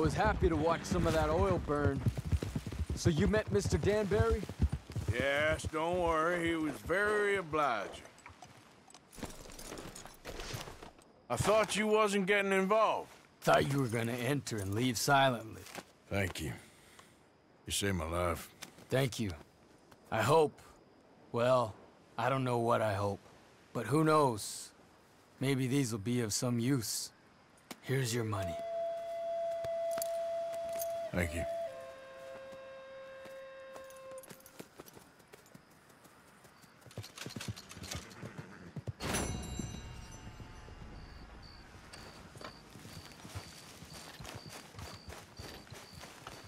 was happy to watch some of that oil burn. So you met Mr. Danbury? Yes, don't worry, he was very obliging. I thought you wasn't getting involved. Thought you were gonna enter and leave silently. Thank you. You saved my life. Thank you. I hope. Well, I don't know what I hope. But who knows? Maybe these will be of some use. Here's your money. Thank you.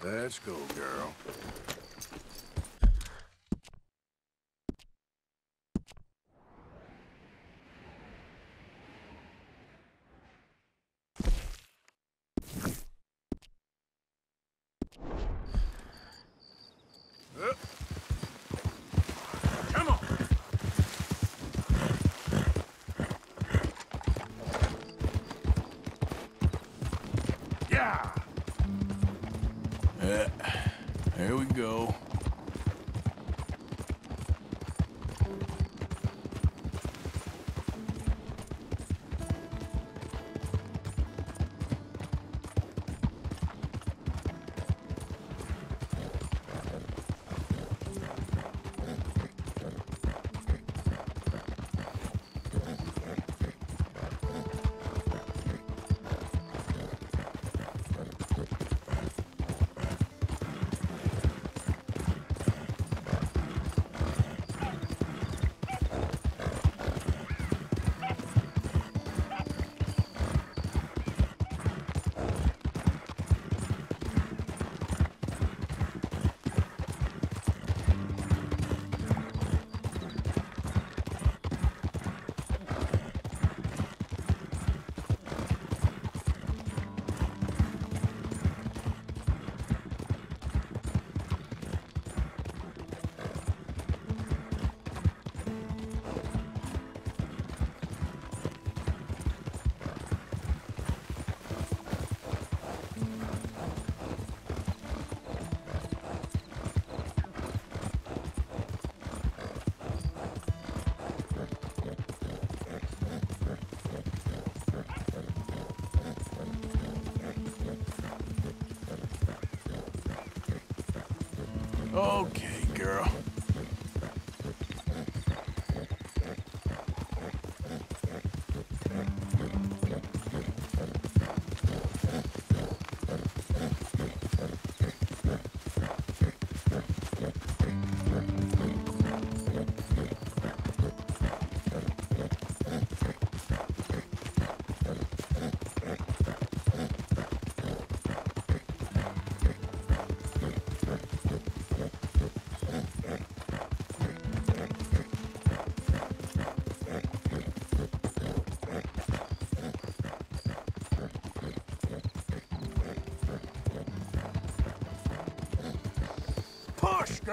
Let's go, girl. Uh. Come on. Yeah. Uh, there we go.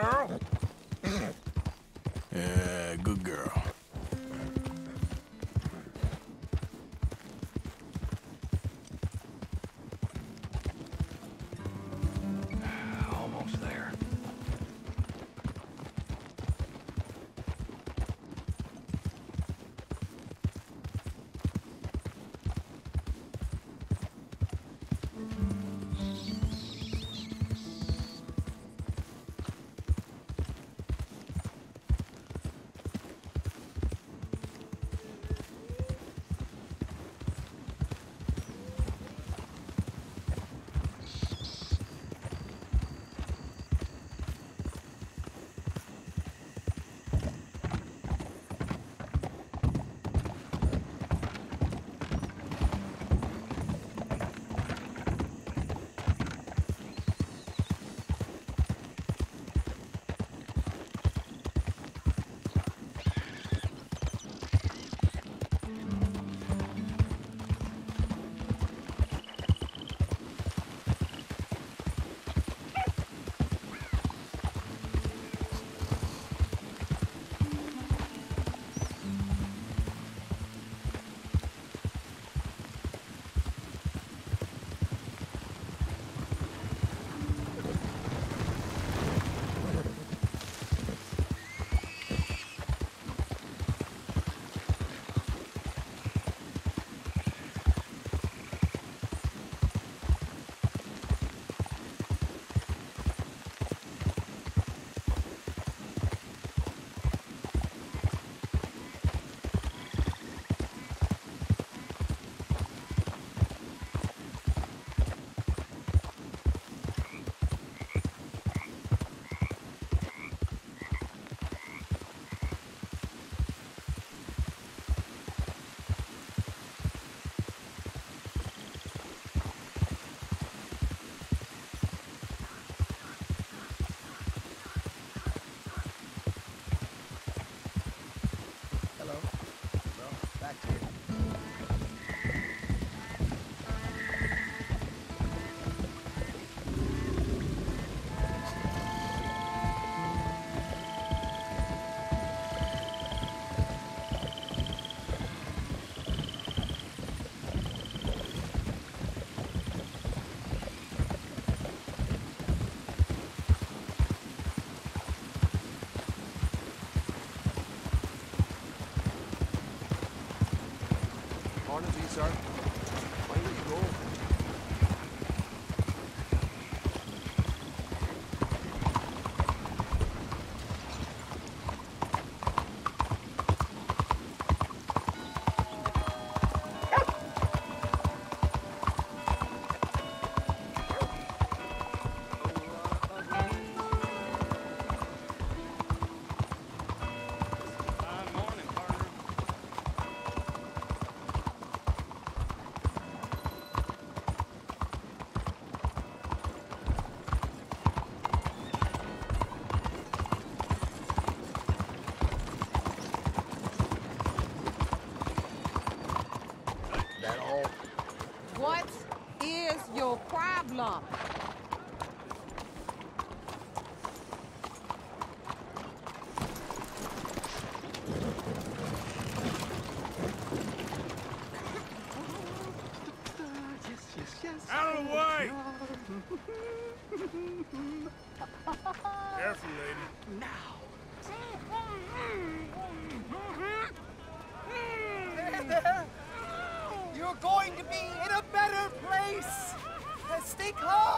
Girl.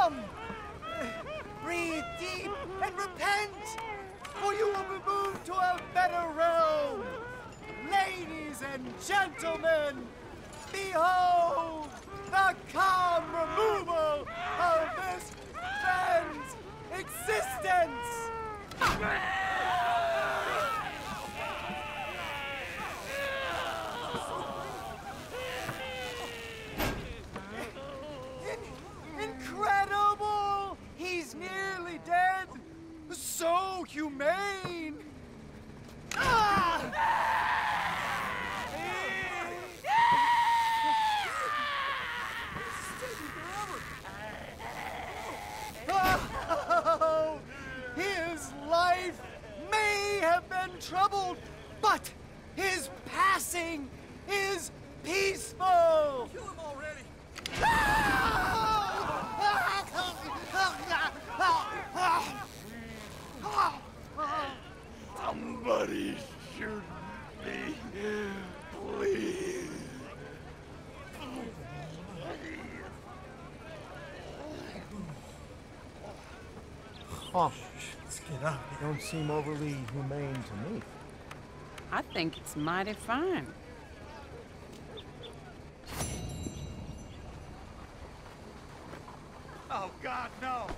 Uh, Breathe deep and repent, for you will be moved to a better realm. Ladies and gentlemen, behold the calm removal of this man's existence. In- incredible! He's nearly dead. Humane. Ah! His life may have been troubled, but his passing is peaceful. Kill him already. Somebody shoot me, please. Oh, let's get up. They don't seem overly humane to me. I think it's mighty fine. Oh, God, no.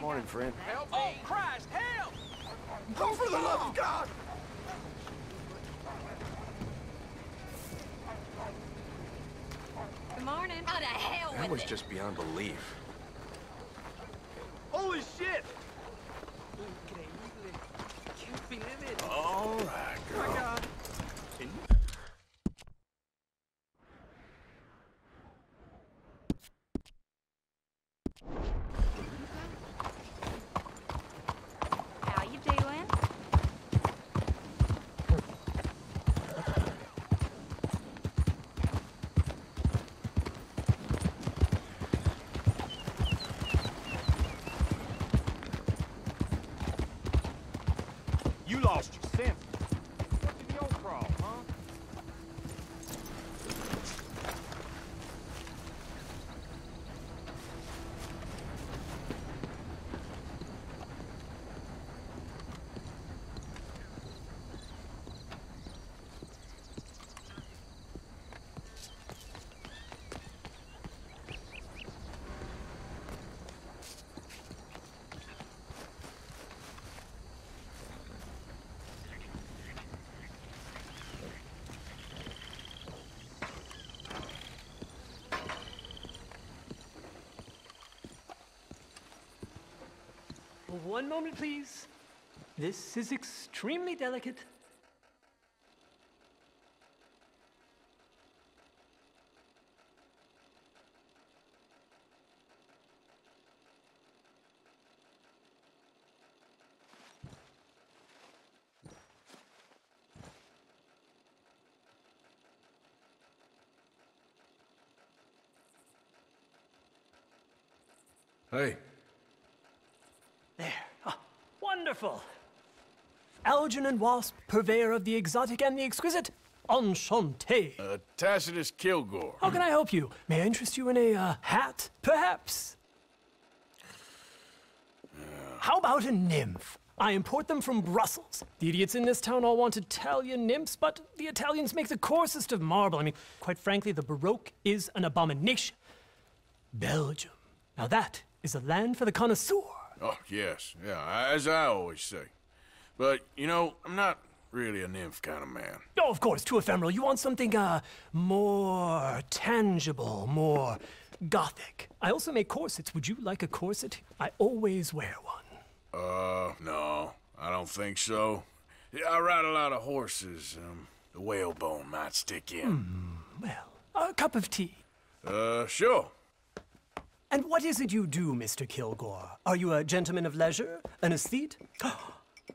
Morning, friend. Oh, Christ, help! Oh, for the love of God! Good morning. How the hell That was it? just beyond belief. Holy shit! All right, girl. How you doing? You lost your sense. What did your crawl, huh? One moment, please. This is extremely delicate. Hey, There. Ah, Algernon Wasp, purveyor of the exotic and the exquisite. enchanté. Uh, Tacitus Kilgore. How can I help you? May I interest you in a uh, hat, perhaps? How about a nymph? I import them from Brussels. The idiots in this town all want Italian nymphs, but the Italians make the coarsest of marble. I mean, quite frankly, the Baroque is an abomination. Belgium. Now that is a land for the connoisseur. Oh, yes, yeah, as I always say. But, you know, I'm not really a nymph kind of man. Oh, of course, too ephemeral. You want something, uh, more tangible, more gothic. I also make corsets. Would you like a corset? I always wear one. Uh, no, I don't think so. Yeah, I ride a lot of horses. Um, the whalebone might stick in. Well, a cup of tea. Uh, sure. And what is it you do, Mr. Kilgore? Are you a gentleman of leisure? An aesthete?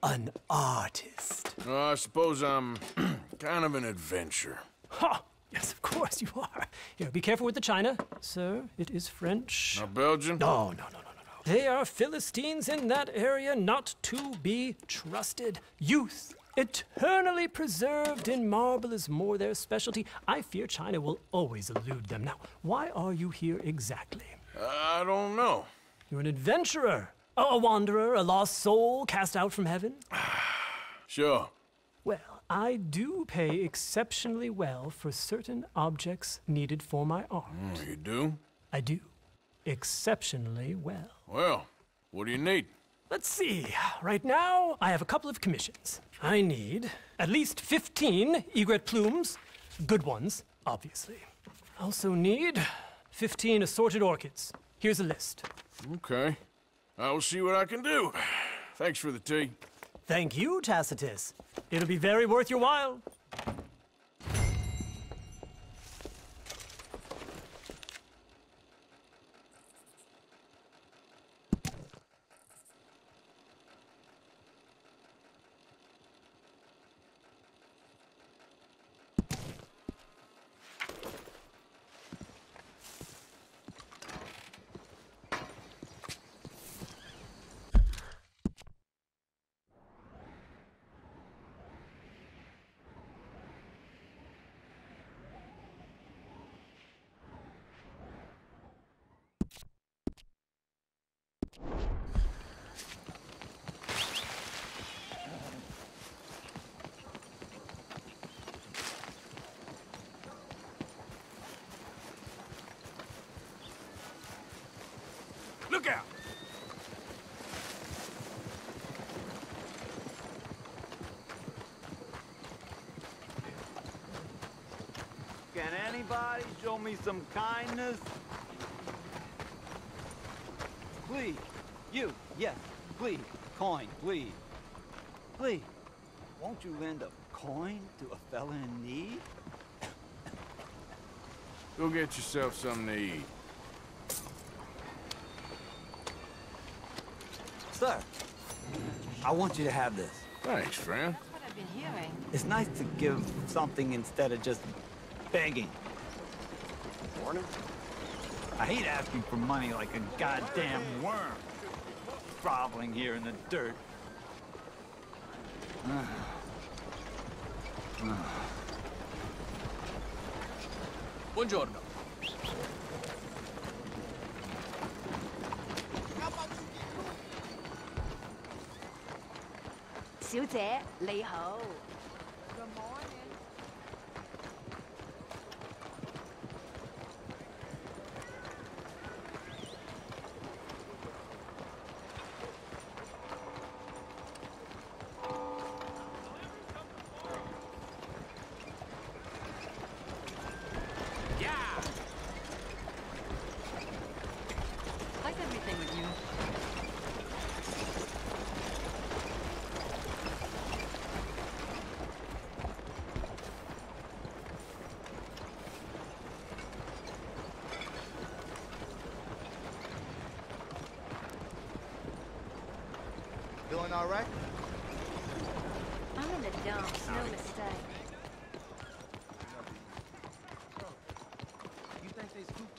An artist? Uh, I suppose I'm kind of an adventurer. Ha! Yes, of course you are. Here, be careful with the china. Sir, it is French. Now, Belgian? No, no, no, no, no, no. They are Philistines in that area not to be trusted. Youth, eternally preserved in marble, is more their specialty. I fear China will always elude them. Now, why are you here exactly? I don't know. You're an adventurer, a wanderer, a lost soul cast out from heaven. Sure. Well, I do pay exceptionally well for certain objects needed for my art. Oh, you do? I do. Exceptionally well. Well, what do you need? Let's see. Right now, I have a couple of commissions. I need at least 15 egret plumes, good ones, obviously. I also need 15 assorted orchids. Here's a list. Okay. I will see what I can do. Thanks for the tea. Thank you, Tacitus. It'll be very worth your while. Look out! Can anybody show me some kindness? Please. You. Yes. Please. Coin. Please. Please. Won't you lend a coin to a fella in need? Go get yourself something to eat. Sir, I want you to have this. Thanks, friend. That's what I've been hearing. It's nice to give something instead of just begging. Morning. I hate asking for money like a goddamn worm. Groveling here in the dirt. Buongiorno. 小姐你好。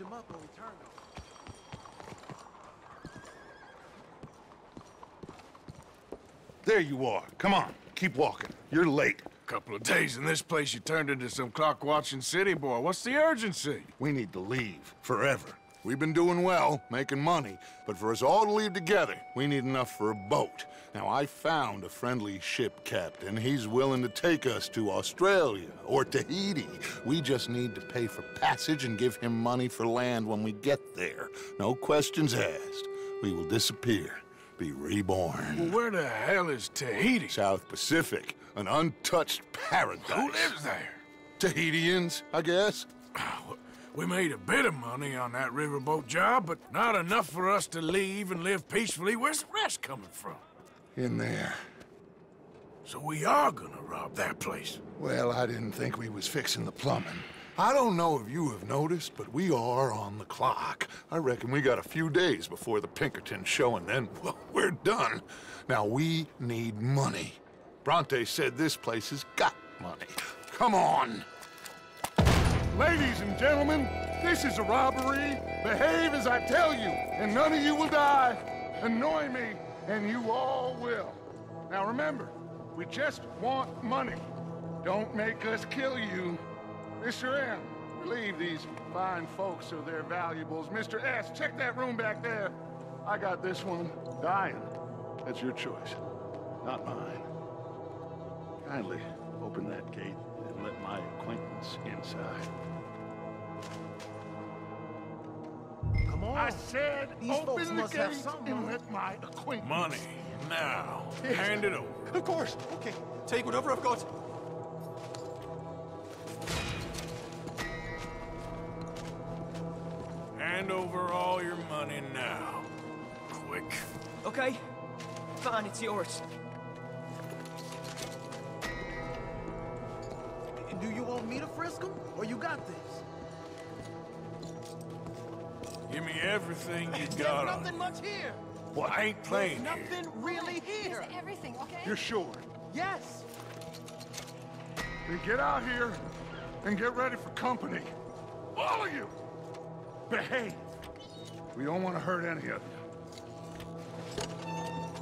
him up when we turned him? There you are. Come on, keep walking. You're late. A couple of days in this place, you turned into some clock-watching city boy. What's the urgency? We need to leave. Forever. We've been doing well, making money, but for us all to leave together, we need enough for a boat. Now, I found a friendly ship captain. He's willing to take us to Australia or Tahiti. We just need to pay for passage and give him money for land when we get there. No questions asked. We will disappear, be reborn. Well, where the hell is Tahiti? South Pacific, an untouched paradise. Who lives there? Tahitians, I guess. Ah, We made a bit of money on that riverboat job, but not enough for us to leave and live peacefully. Where's the rest coming from? In there. So we are gonna rob that place. Well, I didn't think we was fixing the plumbing. I don't know if you have noticed, but we are on the clock. I reckon we got a few days before the Pinkertons show, and then, well, we're done. Now, we need money. Bronte said this place has got money. Come on! Ladies and gentlemen, this is a robbery. Behave as I tell you, and none of you will die. Annoy me, and you all will. Now remember, we just want money. Don't make us kill you. Mr. M, relieve these fine folks of their valuables. Mr. S, check that room back there. I got this one. Dying. That's your choice, not mine. Kindly open that gate and let my acquaintance inside. Come on. I said These open the must gate and let my acquaintance... Money. Now. Yes. Hand it over. Of course. Okay. Take whatever I've got. Hand over all your money now. Quick. Okay. Fine, it's yours. Do you want me to frisk him, or you got this? Give me everything you There's got on nothing you. much here. Well, I ain't There's playing here. nothing really here. everything, okay? You're sure? Yes. Then get out here and get ready for company. All of you! Behave. We don't want to hurt any of you.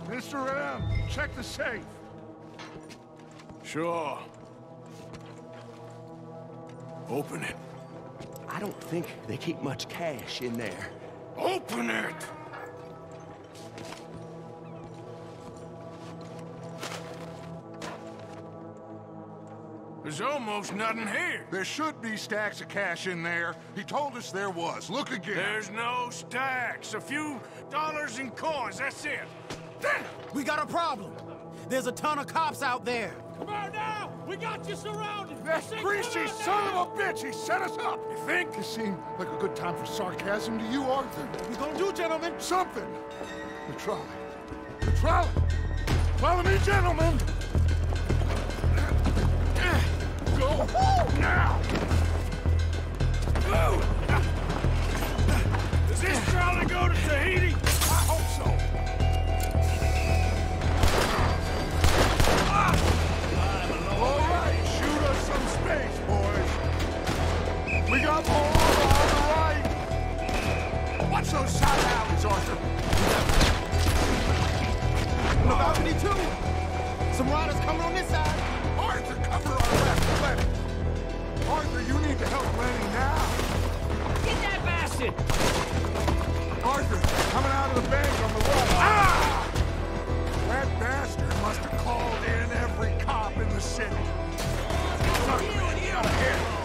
Mr. M, check the safe. Sure. Open it. I don't think they keep much cash in there. Open it! There's almost nothing here. There should be stacks of cash in there. He told us there was. Look again. There's no stacks. A few dollars in coins, that's it. Damn! We got a problem. There's a ton of cops out there. Come on now! We got you surrounded! That greasy son of a bitch, he set us up! You think? It seemed like a good time for sarcasm to you, Arthur. We gonna do, gentlemen? Something! The trolley. The trolley! Follow me, gentlemen! Go now! Go! Does this trolley go to Tahiti? We got more on the right. Watch those side alleys, Arthur. On the balcony, too. Some riders coming on this side. Arthur, cover our left, Lenny. Arthur, you need to help Lenny now. Get that bastard! Arthur, coming out of the bank on the right. Ah! That bastard must have called in every cop in the city. Get out of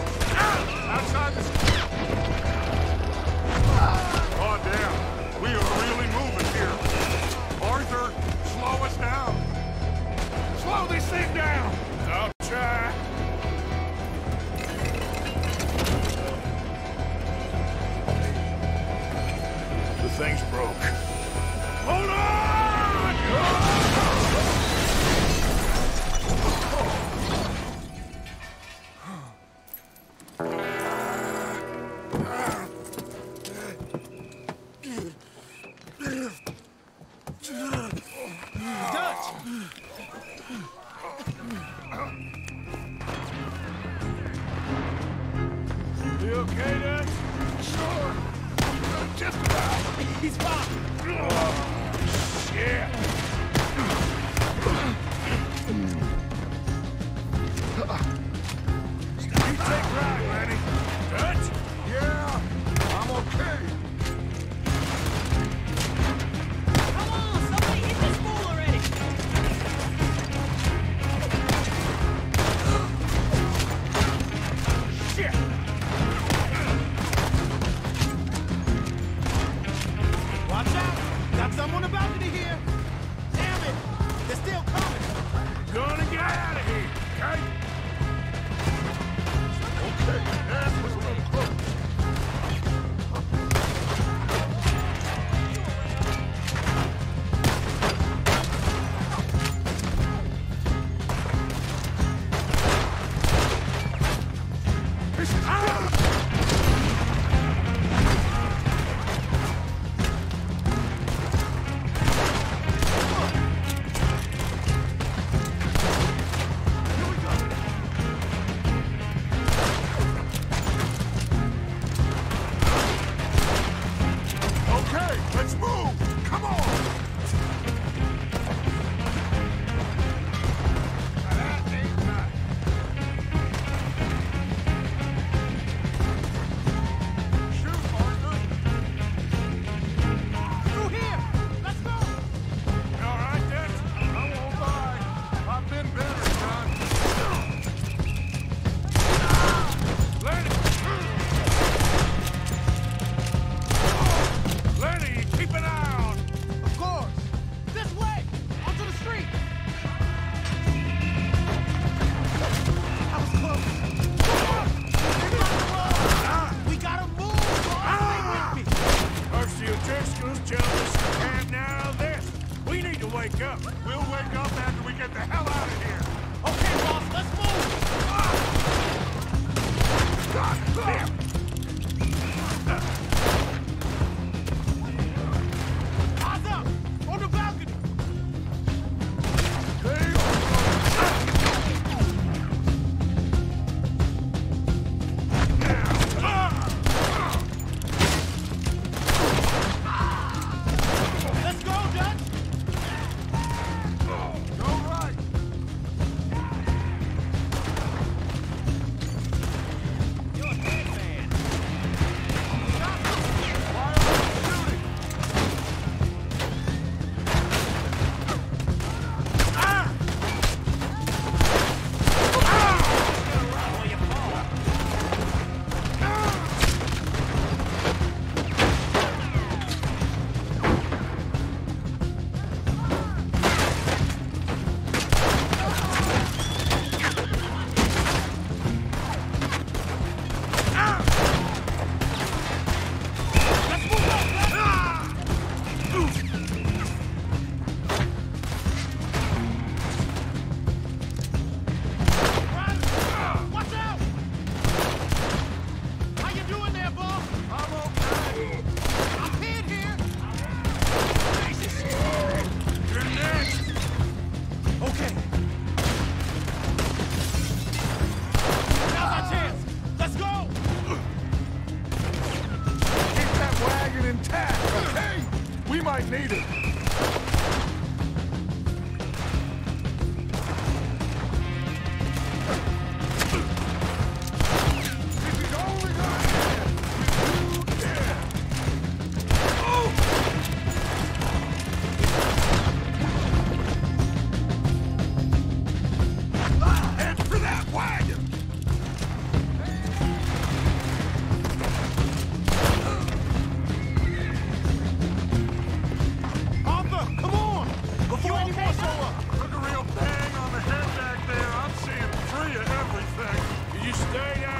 You.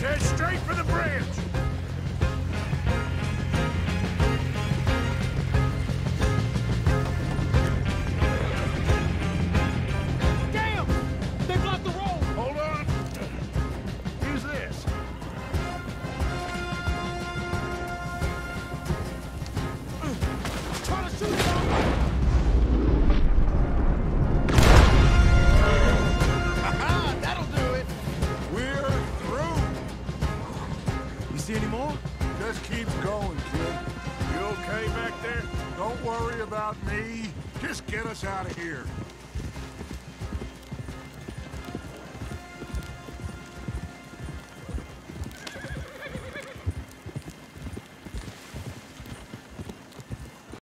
This is